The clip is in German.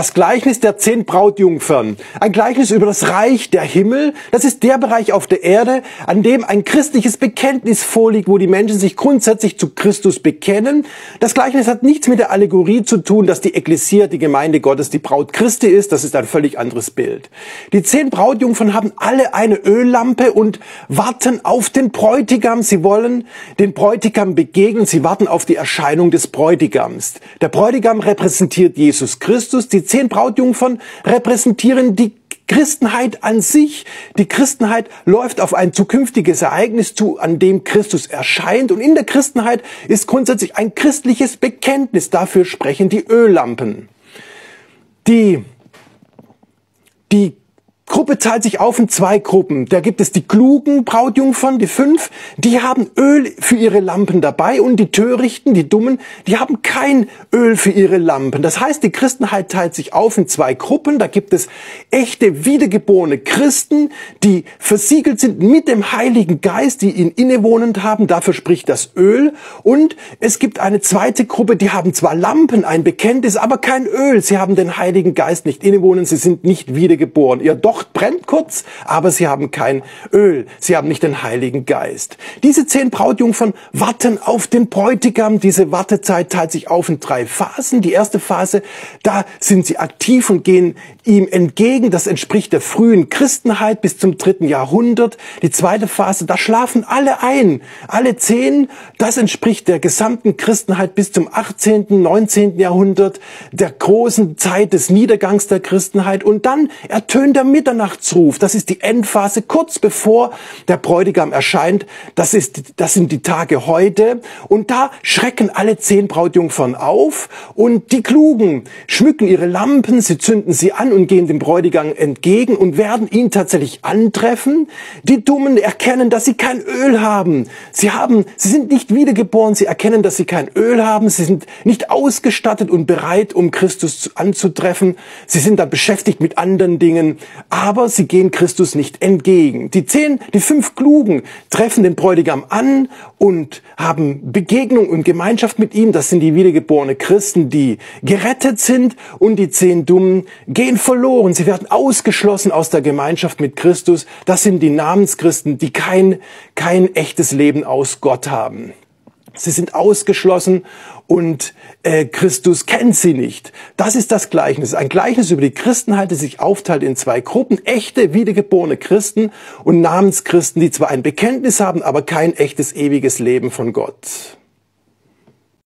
Das Gleichnis der zehn Brautjungfern. Ein Gleichnis über das Reich der Himmel. Das ist der Bereich auf der Erde, an dem ein christliches Bekenntnis vorliegt, wo die Menschen sich grundsätzlich zu Christus bekennen. Das Gleichnis hat nichts mit der Allegorie zu tun, dass die Ekklesia, die Gemeinde Gottes, die Braut Christi ist. Das ist ein völlig anderes Bild. Die zehn Brautjungfern haben alle eine Öllampe und warten auf den Bräutigam. Sie wollen den Bräutigam begegnen. Sie warten auf die Erscheinung des Bräutigams. Der Bräutigam repräsentiert Jesus Christus. Die zehn Brautjungfern repräsentieren die Christenheit an sich. Die Christenheit läuft auf ein zukünftiges Ereignis zu, an dem Christus erscheint. Und in der Christenheit ist grundsätzlich ein christliches Bekenntnis. Dafür sprechen die Öllampen. Die, die Gruppe teilt sich auf in zwei Gruppen. Da gibt es die klugen Brautjungfern, die fünf, die haben Öl für ihre Lampen dabei und die Törichten, die Dummen, die haben kein Öl für ihre Lampen. Das heißt, die Christenheit teilt sich auf in zwei Gruppen. Da gibt es echte, wiedergeborene Christen, die versiegelt sind mit dem Heiligen Geist, die ihn innewohnend haben. Dafür spricht das Öl. Und es gibt eine zweite Gruppe, die haben zwar Lampen, ein Bekenntnis, aber kein Öl. Sie haben den Heiligen Geist nicht innewohnend, sie sind nicht wiedergeboren. Ihr doch Docht brennt kurz, aber sie haben kein Öl. Sie haben nicht den Heiligen Geist. Diese zehn Brautjungfern warten auf den Bräutigam. Diese Wartezeit teilt sich auf in drei Phasen. Die erste Phase, da sind sie aktiv und gehen ihm entgegen. Das entspricht der frühen Christenheit bis zum dritten Jahrhundert. Die zweite Phase, da schlafen alle ein. Alle zehn, das entspricht der gesamten Christenheit bis zum 18., 19. Jahrhundert, der großen Zeit des Niedergangs der Christenheit. Und dann ertönt der Mittag Mitternachtsruf, das ist die Endphase kurz bevor der Bräutigam erscheint. Das ist, das sind die Tage heute. Und da schrecken alle zehn Brautjungfern auf und die Klugen schmücken ihre Lampen, sie zünden sie an und gehen dem Bräutigam entgegen und werden ihn tatsächlich antreffen. Die Dummen erkennen, dass sie kein Öl haben. Sie haben, sie sind nicht wiedergeboren. Sie erkennen, dass sie kein Öl haben. Sie sind nicht ausgestattet und bereit, um Christus anzutreffen. Sie sind dann beschäftigt mit anderen Dingen aber sie gehen Christus nicht entgegen. Die zehn, die fünf Klugen treffen den Bräutigam an und haben Begegnung und Gemeinschaft mit ihm. Das sind die wiedergeborene Christen, die gerettet sind. Und die zehn Dummen gehen verloren. Sie werden ausgeschlossen aus der Gemeinschaft mit Christus. Das sind die Namenschristen, die kein, kein echtes Leben aus Gott haben. Sie sind ausgeschlossen und äh, Christus kennt sie nicht. Das ist das Gleichnis. Ein Gleichnis über die Christenheit, die sich aufteilt in zwei Gruppen. Echte, wiedergeborene Christen und Namenschristen, die zwar ein Bekenntnis haben, aber kein echtes, ewiges Leben von Gott.